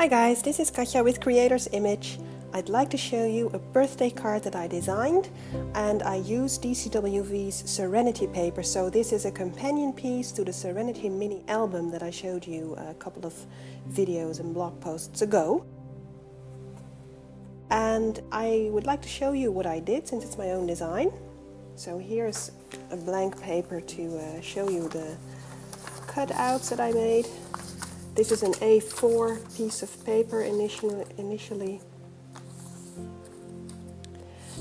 Hi guys, this is Katja with Creator's Image. I'd like to show you a birthday card that I designed and I used DCWV's Serenity paper. So this is a companion piece to the Serenity mini album that I showed you a couple of videos and blog posts ago. And I would like to show you what I did since it's my own design. So here's a blank paper to uh, show you the cutouts that I made. This is an A4 piece of paper initially.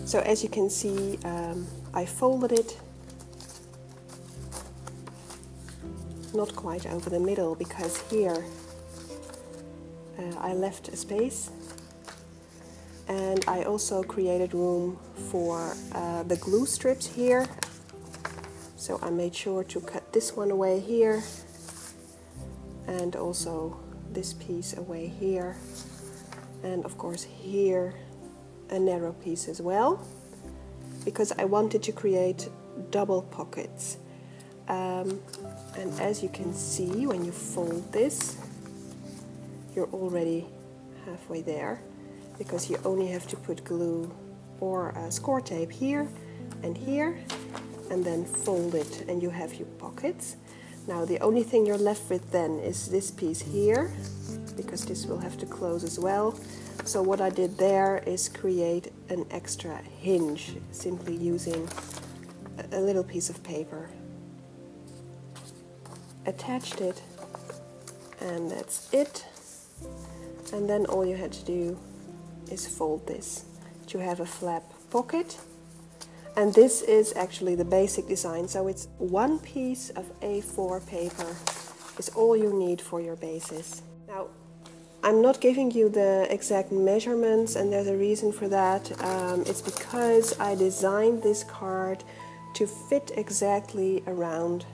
So as you can see, um, I folded it. Not quite over the middle because here uh, I left a space. And I also created room for uh, the glue strips here. So I made sure to cut this one away here and also this piece away here. And of course here a narrow piece as well because I wanted to create double pockets. Um, and as you can see when you fold this you're already halfway there because you only have to put glue or score tape here and here and then fold it and you have your pockets now the only thing you're left with then is this piece here because this will have to close as well so what I did there is create an extra hinge simply using a little piece of paper. Attached it and that's it. And then all you had to do is fold this to have a flap pocket. And this is actually the basic design. So it's one piece of A4 paper is all you need for your basis. Now I'm not giving you the exact measurements and there's a reason for that. Um, it's because I designed this card to fit exactly around,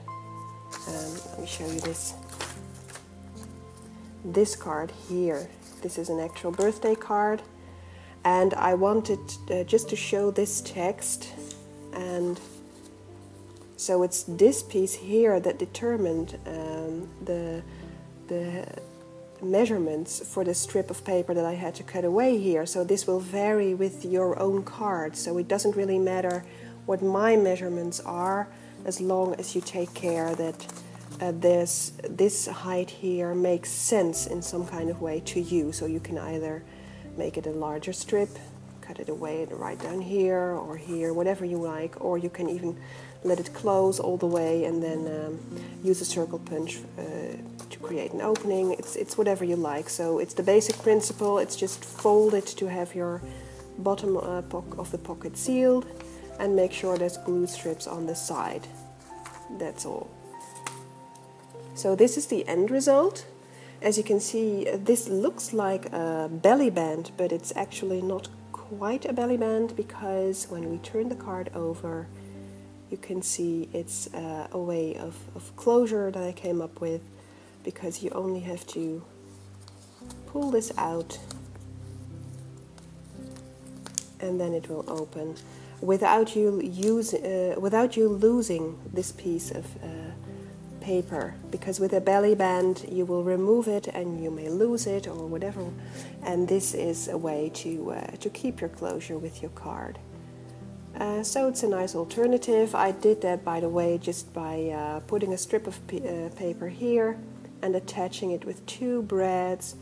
um, let me show you this, this card here. This is an actual birthday card and I wanted uh, just to show this text and so it's this piece here that determined um, the, the measurements for the strip of paper that I had to cut away here. So this will vary with your own card. So it doesn't really matter what my measurements are as long as you take care that uh, this, this height here makes sense in some kind of way to you. So you can either make it a larger strip, cut it away right down here or here, whatever you like, or you can even let it close all the way and then um, use a circle punch uh, to create an opening. It's, it's whatever you like. So it's the basic principle. It's just fold it to have your bottom uh, of the pocket sealed and make sure there's glue strips on the side. That's all. So this is the end result. As you can see, this looks like a belly band, but it's actually not quite a belly band because when we turn the card over, you can see it's uh, a way of, of closure that I came up with because you only have to pull this out and then it will open. Without you use uh, without you losing this piece of uh, paper because with a belly band you will remove it and you may lose it or whatever and this is a way to uh, to keep your closure with your card uh, so it's a nice alternative I did that by the way just by uh, putting a strip of uh, paper here and attaching it with two brads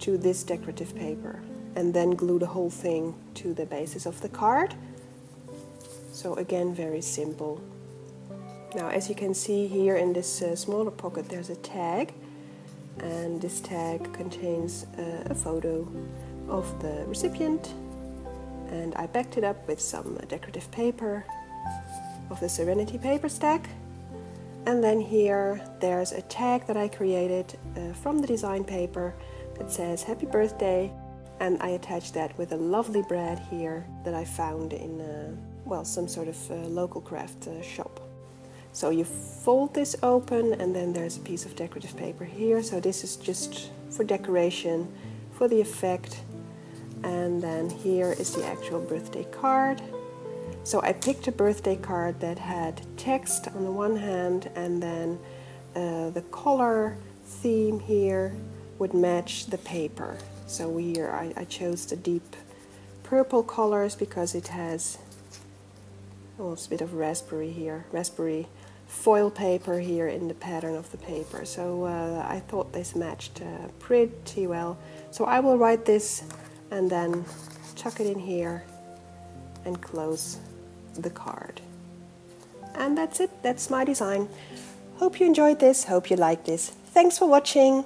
to this decorative paper and then glue the whole thing to the basis of the card. So again, very simple. Now as you can see here in this uh, smaller pocket there's a tag and this tag contains uh, a photo of the recipient and I backed it up with some decorative paper of the Serenity paper stack and then here there's a tag that I created uh, from the design paper that says happy birthday and I attached that with a lovely brad here that I found in uh, well some sort of uh, local craft uh, shop. So you fold this open and then there's a piece of decorative paper here. So this is just for decoration for the effect. And then here is the actual birthday card. So I picked a birthday card that had text on the one hand and then uh, the color theme here would match the paper. So here I, I chose the deep purple colors because it has oh, it's a bit of raspberry here, raspberry foil paper here in the pattern of the paper. So uh, I thought this matched uh, pretty well. So I will write this and then tuck it in here and close the card. And that's it, that's my design. Hope you enjoyed this, hope you liked this. Thanks for watching.